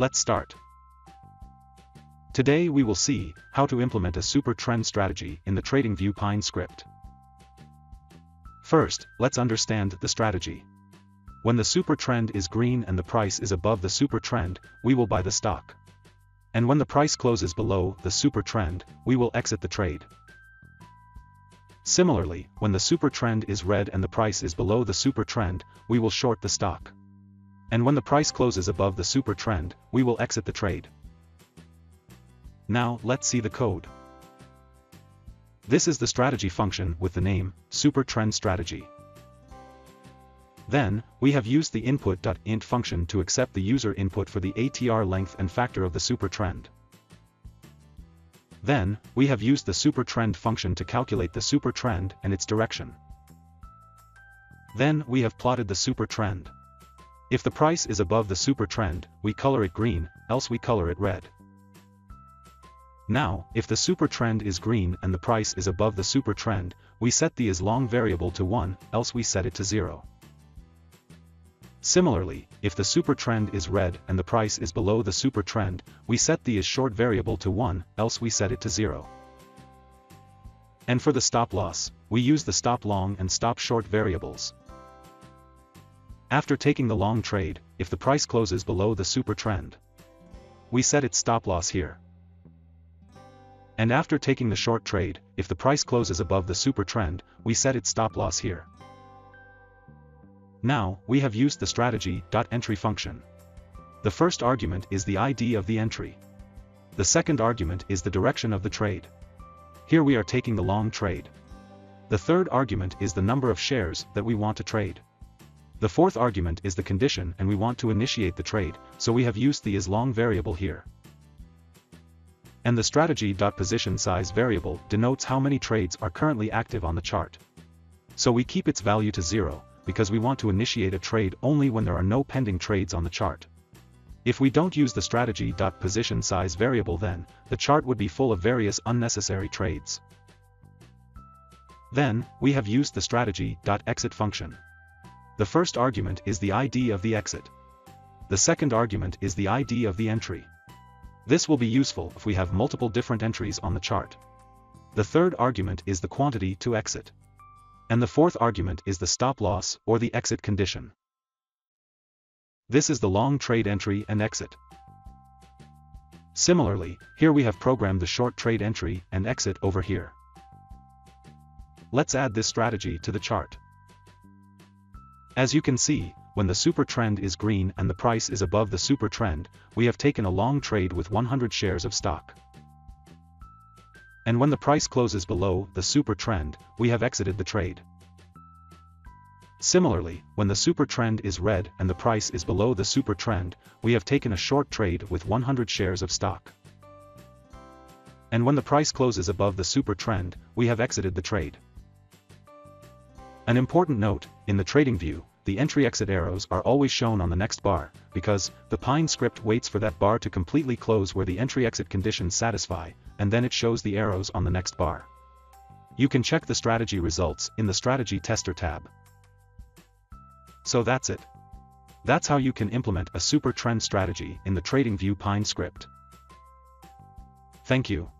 Let's start. Today we will see how to implement a super trend strategy in the TradingView Pine script. First, let's understand the strategy. When the super trend is green and the price is above the super trend, we will buy the stock. And when the price closes below the super trend, we will exit the trade. Similarly, when the super trend is red and the price is below the super trend, we will short the stock. And when the price closes above the super trend, we will exit the trade. Now let's see the code. This is the strategy function with the name, Super Trend Strategy. Then, we have used the input.int function to accept the user input for the ATR length and factor of the super trend. Then, we have used the super trend function to calculate the super trend and its direction. Then, we have plotted the super trend. If the price is above the super trend, we color it green, else we color it red. Now, if the super trend is green and the price is above the super trend, we set the as long variable to 1, else we set it to 0. Similarly, if the super trend is red and the price is below the super trend, we set the as short variable to 1, else we set it to 0. And for the stop loss, we use the stop long and stop short variables. After taking the long trade, if the price closes below the super trend, we set its stop loss here. And after taking the short trade, if the price closes above the super trend, we set its stop loss here. Now, we have used the strategy.entry function. The first argument is the ID of the entry. The second argument is the direction of the trade. Here we are taking the long trade. The third argument is the number of shares that we want to trade. The fourth argument is the condition and we want to initiate the trade, so we have used the is long variable here. And the strategy.position size variable denotes how many trades are currently active on the chart. So we keep its value to 0, because we want to initiate a trade only when there are no pending trades on the chart. If we don't use the strategy.position size variable then, the chart would be full of various unnecessary trades. Then, we have used the strategy.exit function. The first argument is the ID of the exit. The second argument is the ID of the entry. This will be useful if we have multiple different entries on the chart. The third argument is the quantity to exit and the fourth argument is the stop loss or the exit condition. This is the long trade entry and exit. Similarly, here we have programmed the short trade entry and exit over here. Let's add this strategy to the chart. As you can see, when the super trend is green and the price is above the super trend, we have taken a long trade with 100 shares of stock and when the price closes below the super trend, we have exited the trade. Similarly, when the super trend is red and the price is below the super trend, we have taken a short trade with 100 shares of stock. And when the price closes above the super trend, we have exited the trade. An important note, in the TradingView, the entry-exit arrows are always shown on the next bar, because, the Pine script waits for that bar to completely close where the entry-exit conditions satisfy, and then it shows the arrows on the next bar. You can check the strategy results in the Strategy Tester tab. So that's it. That's how you can implement a super trend strategy in the TradingView Pine script. Thank you.